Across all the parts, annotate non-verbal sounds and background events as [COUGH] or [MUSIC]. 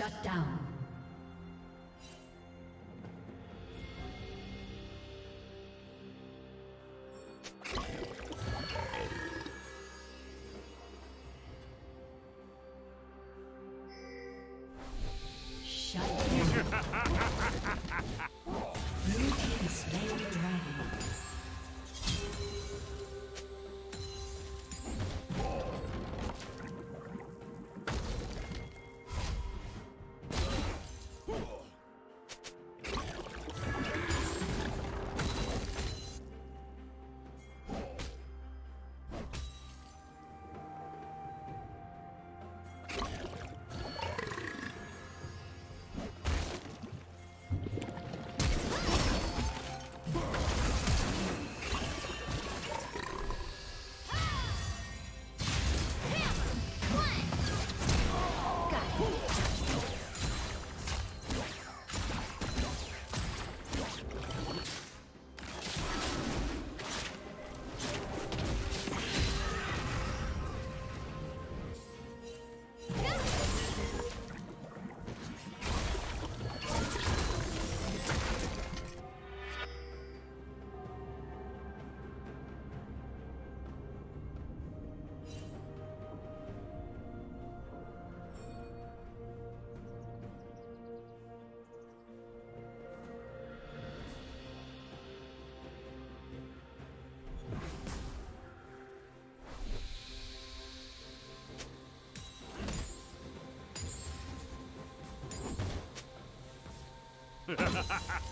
Shut down. Ha ha ha!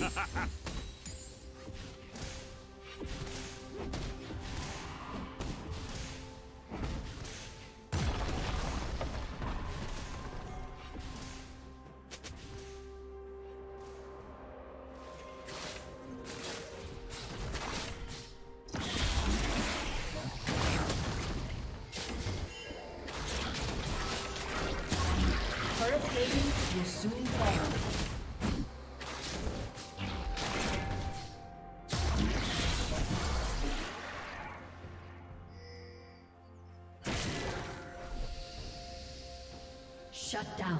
Ha ha ha! Down.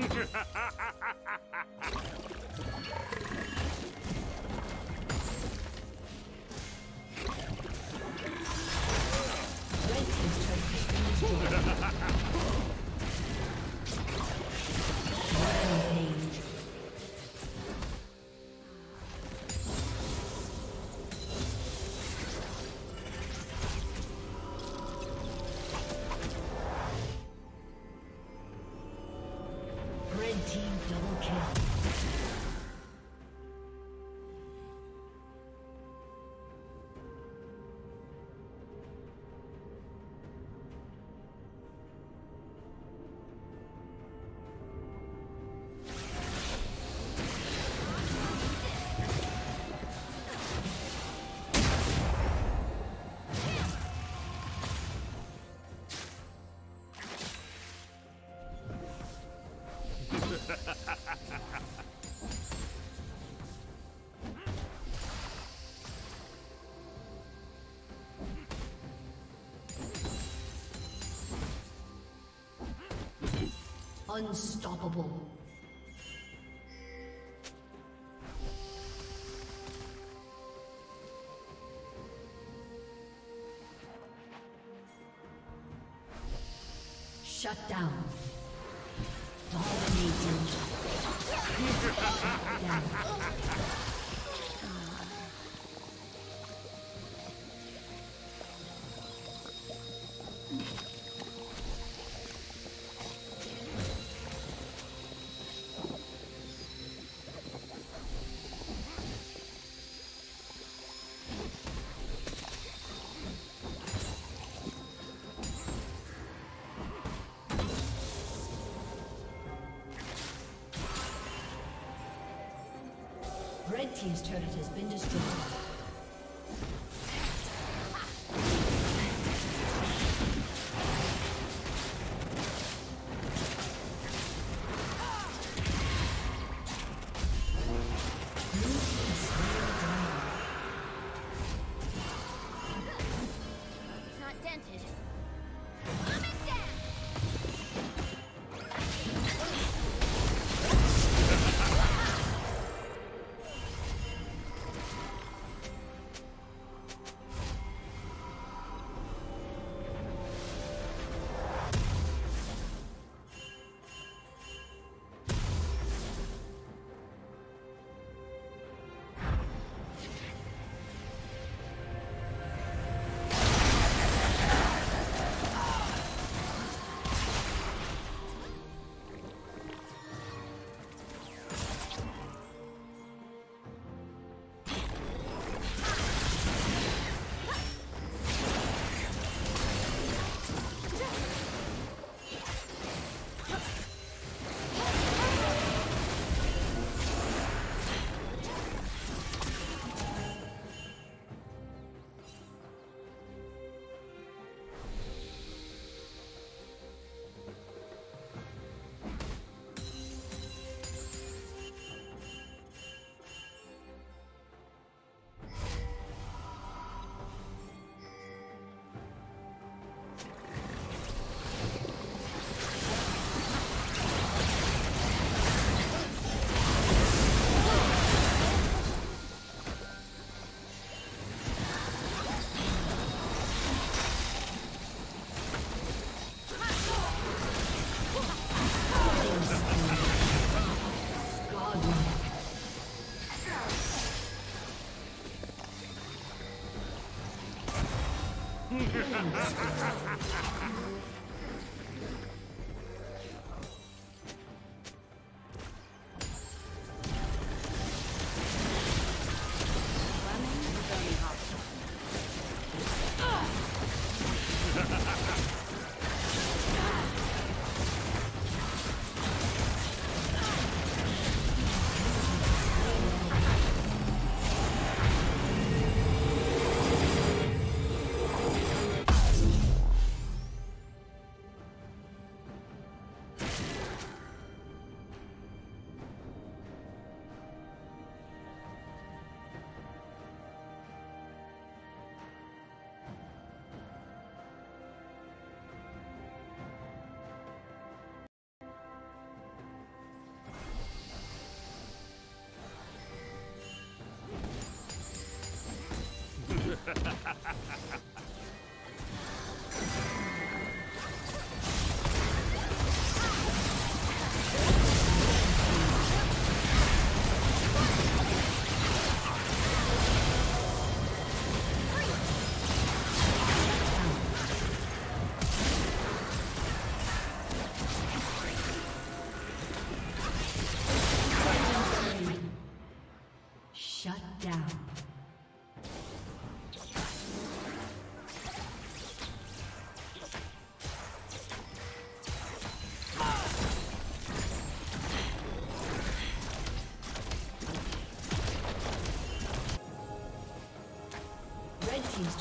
Red team's turret has [LAUGHS] been destroyed. Rampage. Team double kill. Unstoppable. Shut down. Dominating. Shut down.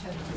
Team's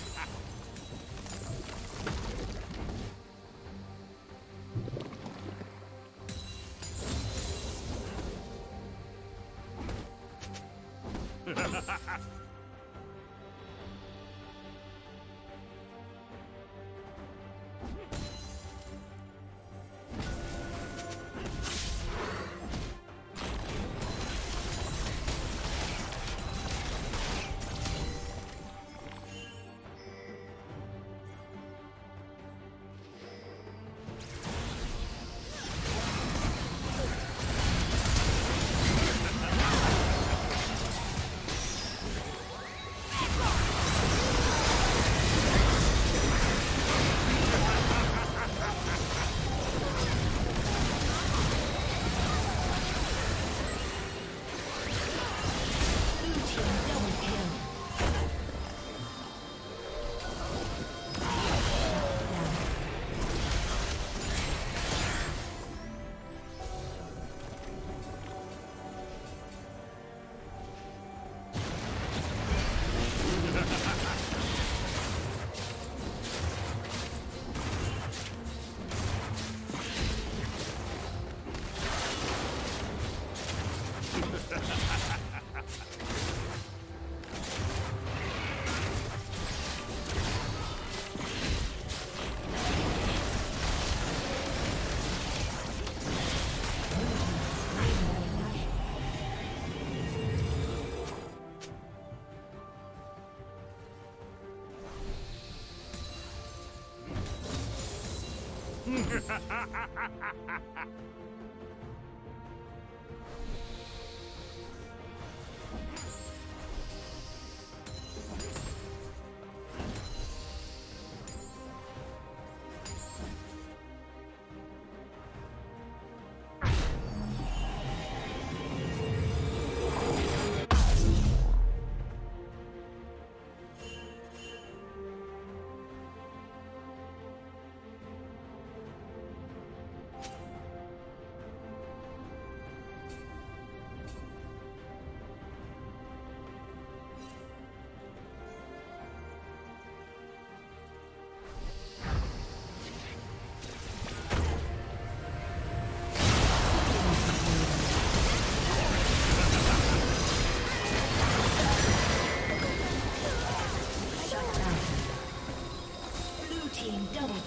Ha ha ha ha ha ha!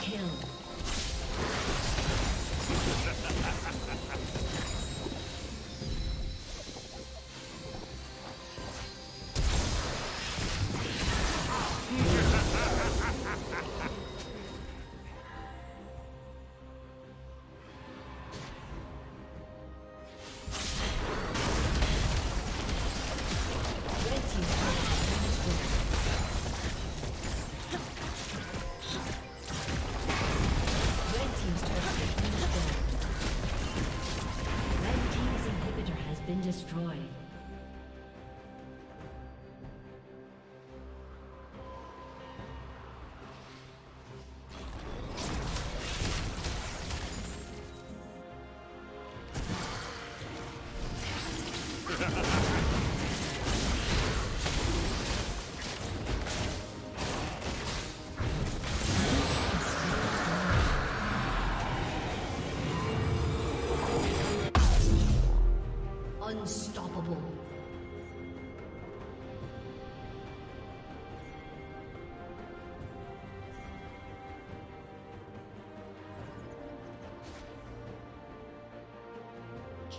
Kill.